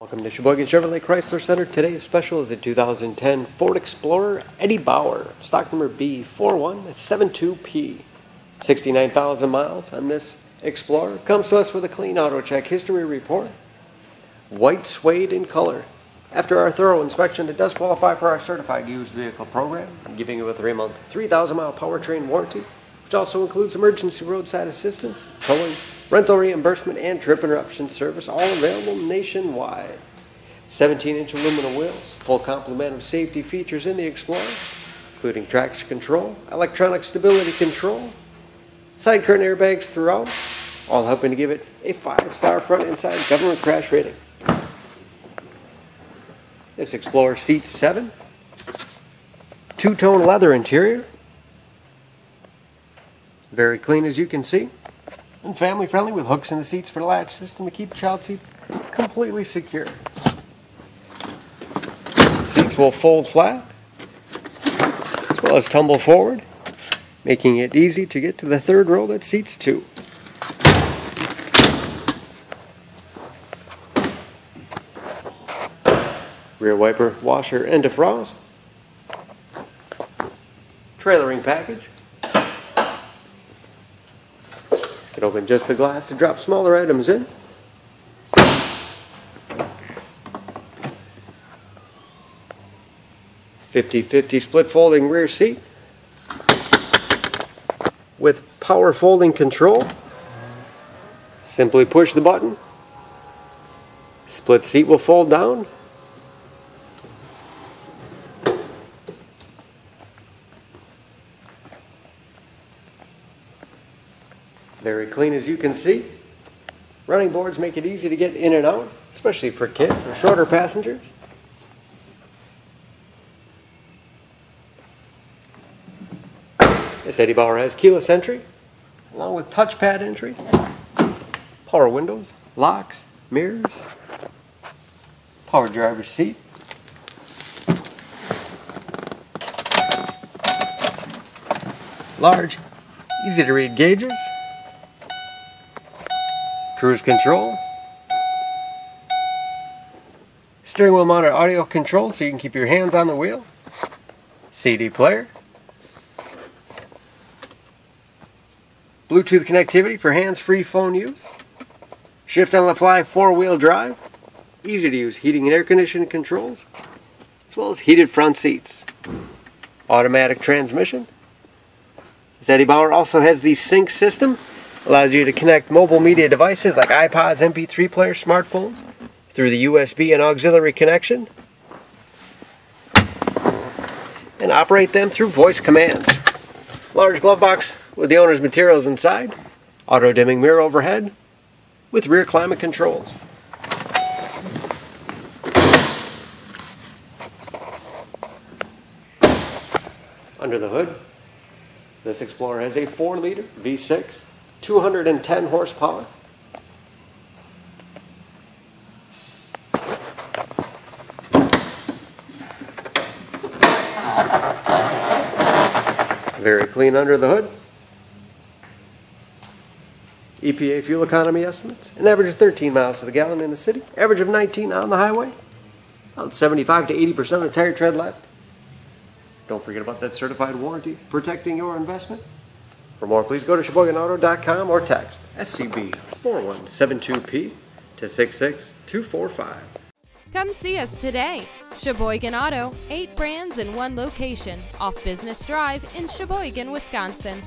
Welcome to Sheboygan Chevrolet Chrysler Center. Today's special is a 2010 Ford Explorer Eddie Bauer, stock number B4172P. 69,000 miles on this Explorer. Comes to us with a clean AutoCheck history report. White suede in color. After our thorough inspection, it does qualify for our certified used vehicle program. I'm giving you a three month, 3,000 mile powertrain warranty, which also includes emergency roadside assistance, towing, rental reimbursement, and trip interruption service, all available nationwide. 17 inch aluminum wheels, full complement of safety features in the Explorer, including traction control, electronic stability control, side curtain airbags throughout, all helping to give it a five star front and side government crash rating. This Explorer seats seven, two tone leather interior, very clean as you can see and family friendly with hooks in the seats for the latch system to keep child seats completely secure. Seats will fold flat as well as tumble forward, making it easy to get to the third row that seats two. Rear wiper, washer, and defrost. Trailering package. Can open just the glass to drop smaller items in. Fifty-fifty split folding rear seat with power folding control. Simply push the button. Split seat will fold down. Very clean as you can see. Running boards make it easy to get in and out, especially for kids or shorter passengers. This Eddie Bauer has keyless entry, along with touchpad entry, power windows, locks, mirrors, power driver's seat. Large, easy to read gauges cruise control, steering wheel mounted audio control so you can keep your hands on the wheel, CD player, Bluetooth connectivity for hands free phone use, shift on the fly four wheel drive, easy to use heating and air conditioning controls, as well as heated front seats, automatic transmission. Eddie Bauer also has the sync system Allows you to connect mobile media devices like iPods, MP3 players, smartphones through the USB and auxiliary connection and operate them through voice commands. Large glove box with the owner's materials inside, auto dimming mirror overhead with rear climate controls. Under the hood, this Explorer has a 4 liter V6 210 horsepower. Very clean under the hood. EPA fuel economy estimates an average of 13 miles to the gallon in the city, average of 19 on the highway, about 75 to 80% of the tire tread left. Don't forget about that certified warranty protecting your investment. For more, please go to SheboyganAuto.com or text SCB4172P to 66245. Come see us today. Sheboygan Auto, eight brands in one location, off Business Drive in Sheboygan, Wisconsin.